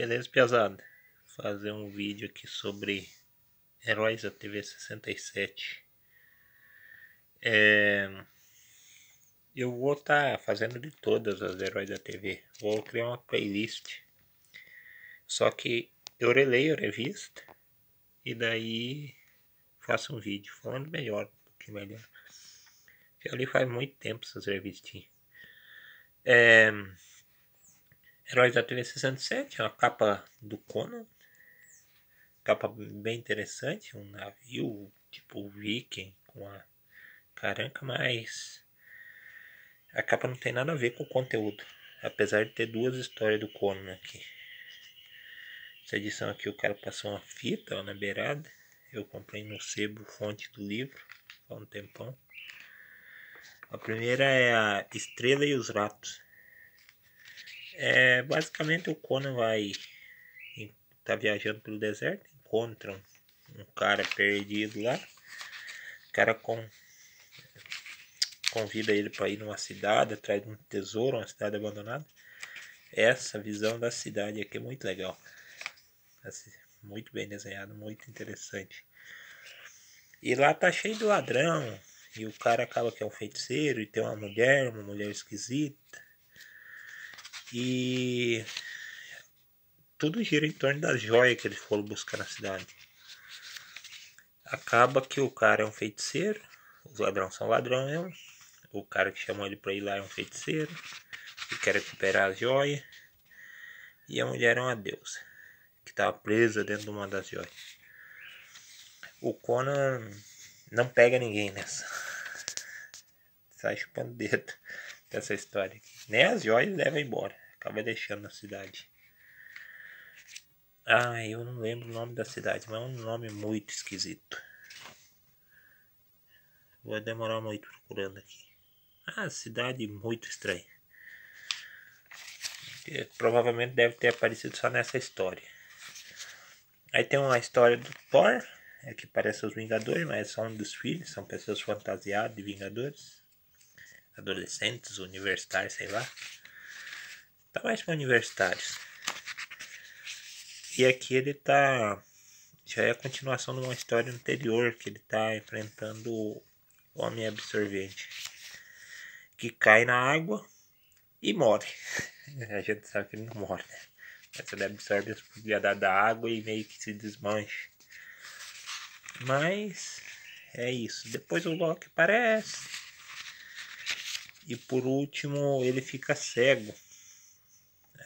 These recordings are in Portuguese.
Beleza, pesado? Fazer um vídeo aqui sobre Heróis da TV 67. É... Eu vou estar tá fazendo de todas as Heróis da TV. Vou criar uma playlist. Só que eu releio a revista e daí faço um vídeo falando melhor, um pouquinho melhor. Já li faz muito tempo essas revistinhas. É... Heróis da TV 67, uma capa do Conan. Capa bem interessante, um navio tipo Viking com a caranca, mas a capa não tem nada a ver com o conteúdo. Apesar de ter duas histórias do Conan aqui. Essa edição aqui o cara passou uma fita ó, na beirada. Eu comprei no sebo fonte do livro há um tempão. A primeira é a Estrela e os Ratos. É, basicamente o Conan vai tá viajando pelo deserto, encontra um, cara perdido lá. O cara com, convida ele para ir numa cidade atrás de um tesouro, uma cidade abandonada. Essa visão da cidade aqui é muito legal. Muito bem desenhado, muito interessante. E lá tá cheio de ladrão. E o cara acaba que é um feiticeiro e tem uma mulher, uma mulher esquisita. E tudo gira em torno da joia que eles foram buscar na cidade. Acaba que o cara é um feiticeiro, os ladrões são ladrões, o cara que chamou ele para ir lá é um feiticeiro, que quer recuperar a joia, e a mulher é uma deusa, que estava presa dentro de uma das joias. O Conan não pega ninguém nessa. Sai chupando dedo dessa história. Nem as joias leva embora. Acaba deixando na cidade. Ah, eu não lembro o nome da cidade, mas é um nome muito esquisito. Vou demorar muito procurando aqui. Ah, cidade muito estranha. Provavelmente deve ter aparecido só nessa história. Aí tem uma história do Thor, é que parece os Vingadores, mas são dos filhos, são pessoas fantasiadas de Vingadores adolescentes, universitários, sei lá. Tá mais para universitários. E aqui ele tá. Já é a continuação de uma história anterior que ele tá enfrentando o homem absorvente. Que cai na água e morre. A gente sabe que ele não morre, né? Mas ele absorve as da água e meio que se desmancha. Mas é isso. Depois o Loki aparece e por último, ele fica cego.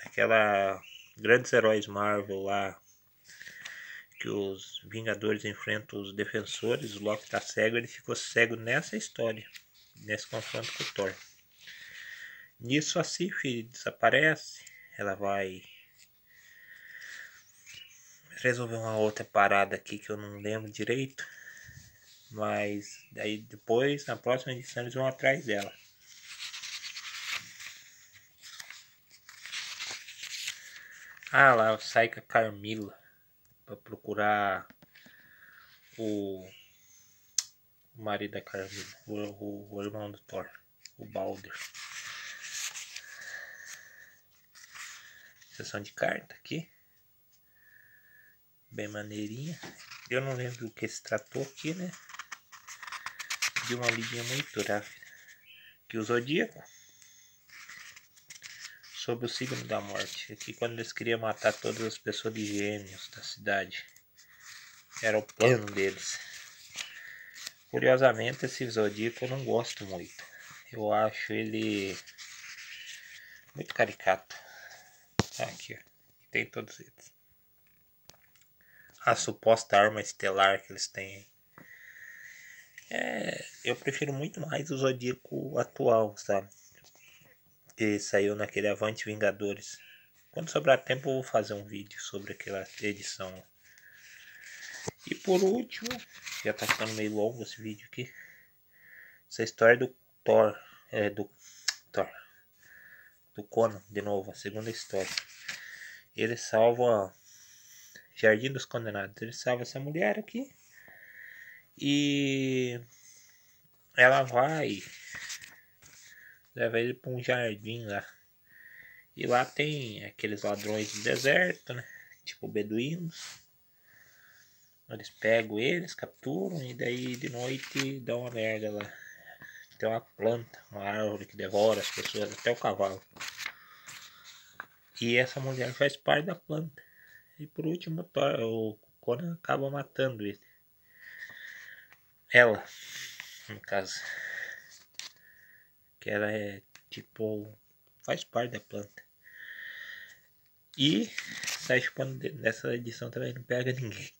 Aquela grandes heróis Marvel lá que os Vingadores enfrentam os defensores, o Loki tá cego, ele ficou cego nessa história, nesse confronto com o Thor. Nisso a Sif desaparece, ela vai resolver uma outra parada aqui que eu não lembro direito, mas daí depois, na próxima edição, eles vão atrás dela. Ah, lá, eu saí com a Carmila pra procurar o, o marido da Carmila, o, o, o irmão do Thor, o Balder. Sessão de carta aqui. Bem maneirinha. Eu não lembro do que se tratou aqui, né? De uma lidinha muito rápida. Que o Zodíaco sobre o signo da morte. Aqui quando eles queriam matar todas as pessoas de gêmeos da cidade. Era o plano deles. Curiosamente esse zodíaco eu não gosto muito. Eu acho ele muito caricato. Tá aqui, ó. Tem todos eles. A suposta arma estelar que eles têm. É, eu prefiro muito mais o zodíaco atual, sabe? Que saiu naquele Avante Vingadores. Quando sobrar tempo eu vou fazer um vídeo sobre aquela edição. E por último, já tá ficando meio longo esse vídeo aqui. Essa história do Thor, é do Thor, do Conan, de novo, a segunda história. Ele salva Jardim dos Condenados. Ele salva essa mulher aqui. E ela vai leva ele para um jardim lá. E lá tem aqueles ladrões do deserto, né? Tipo beduínos. Eles pegam eles, capturam e daí de noite dá uma merda lá. Tem uma planta, uma árvore que devora as pessoas, até o cavalo. E essa mulher faz parte da planta. E por último, o Conan acaba matando ele. Ela, no caso. Que ela é tipo. faz parte da planta. E sai chupando nessa edição também não pega ninguém.